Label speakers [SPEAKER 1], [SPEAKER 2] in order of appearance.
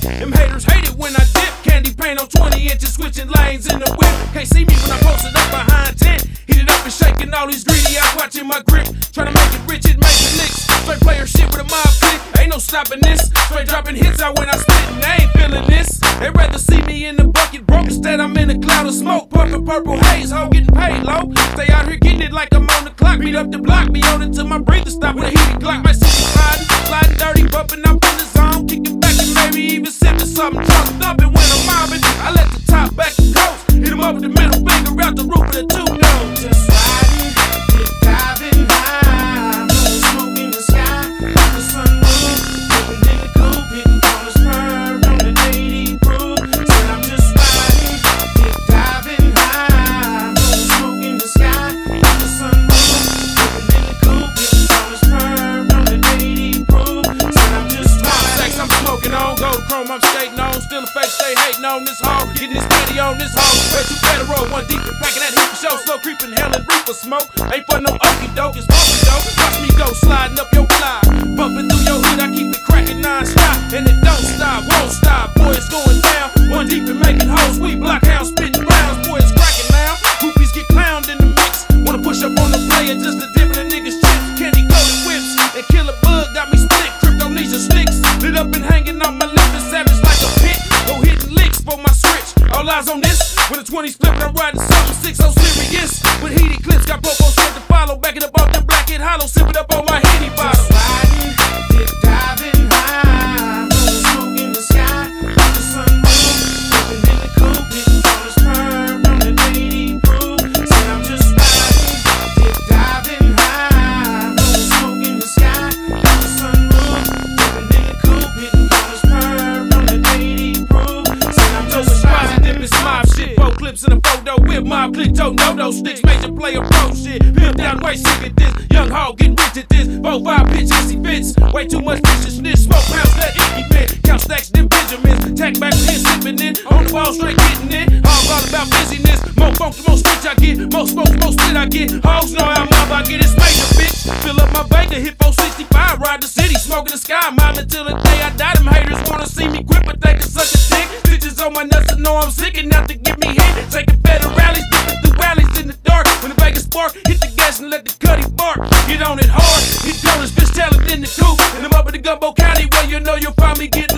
[SPEAKER 1] Them haters hate it when I dip. Candy paint on 20 inches, switching lanes in the whip. Can't see me when I post it up behind 10. Heat it up and shaking all these greedy eyes, watching my grip. Trying to make it rich, it making licks. Straight player shit with a mob click. Ain't no stopping this. Straight dropping hits out when I spit, and I ain't feeling this. They rather see me in the bucket broke. Instead, I'm in a cloud of smoke, puffing purple haze. Hoe getting paid low. Stay out here getting it like I'm on the clock. Beat up the block, be on it till my breather stop with a heated clock. My city sliding, sliding dirty, bumping up in the zone, kicking something. Drunk up and Hating on this hoe. Getting this steady on this hoe. Way too better roll one deep packing that heat show. Slow creeping, hell and reaper smoke. Ain't for no okey doke, it's eyes on this. When the 20s flipping, I'm riding something six oh serious. With heated clips, got popo set to follow. Back it up off the black hollow. Sip it up on my henny bottle. Clips in a photo with mob click toe, no no sticks. Major player pro shit. Pimp down way sick at this. Young hog getting rich at this. Four five bitches, he fits. Way too much viciousness. Smoke pounds that icky bit. Count stacks, them Benjamins. Tack back his sipping in. On the ball, straight getting it. All all about busyness. More funky, more switch I get. More smoke, more spit I get. Hoes know how mob I get. It's major, bitch. Fill up my bank to hit 465. Ride the city, smoking the sky. Mob until the day I die. Them haters wanna see me quit, but they can suck a my nuts and know I'm sick enough to give me hit. Taking better rallies, dipping through alleys in the dark. When the Vegas spark, hit the gas and let the cutty bark. Get on it hard, hit dollars, bitch, tell it in the coop. And I'm up in the Gumbo County where you know you'll find me getting